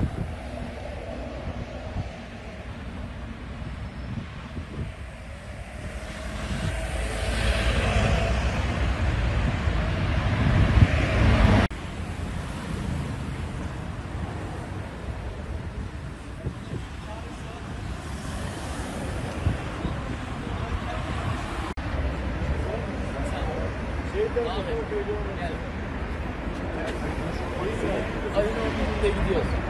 Aynen. Aynen. Aynen. Aynen. Aynen.